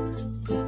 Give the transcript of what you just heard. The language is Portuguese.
Música